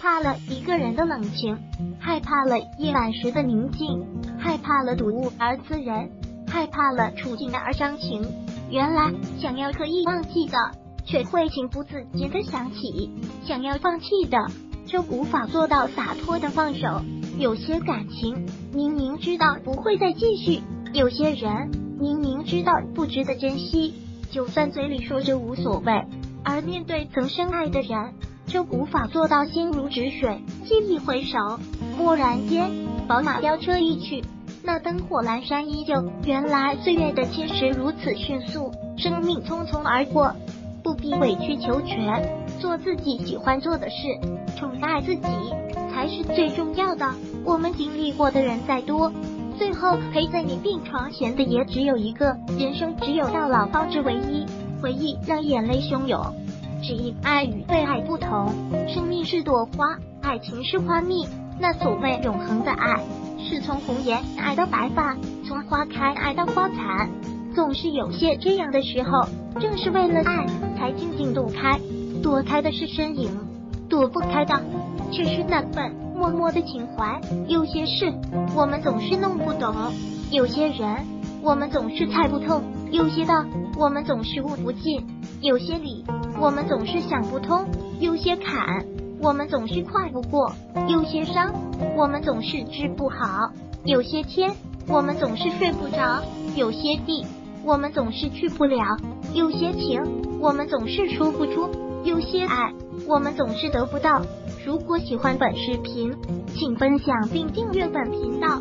怕了一个人的冷清，害怕了夜晚时的宁静，害怕了睹物而思人，害怕了处境而伤情。原来想要刻意忘记的，却会情不自禁的想起；想要放弃的，就无法做到洒脱的放手。有些感情明明知道不会再继续，有些人明明知道不值得珍惜，就算嘴里说着无所谓，而面对曾深爱的人，就无法做到心如止水，记忆回首。蓦然间，宝马飙车一去。那灯火阑珊依旧，原来岁月的侵蚀如此迅速，生命匆匆而过，不必委曲求全，做自己喜欢做的事，宠爱自己才是最重要的。我们经历过的人再多，最后陪在你病床前的也只有一个。人生只有到老方知唯一，回忆让眼泪汹涌，只因爱与被爱不同。生命是朵花，爱情是花蜜，那所谓永恒的爱。是从红颜爱到白发，从花开爱到花残，总是有些这样的时候。正是为了爱，才静静躲开，躲开的是身影，躲不开的却是那份默默的情怀。有些事我们总是弄不懂，有些人我们总是猜不透，有些道我们总是悟不尽，有些理我们总是想不通，有些坎。我们总是跨不过，有些伤，我们总是治不好；有些天，我们总是睡不着；有些地，我们总是去不了；有些情，我们总是说不出；有些爱，我们总是得不到。如果喜欢本视频，请分享并订阅本频道。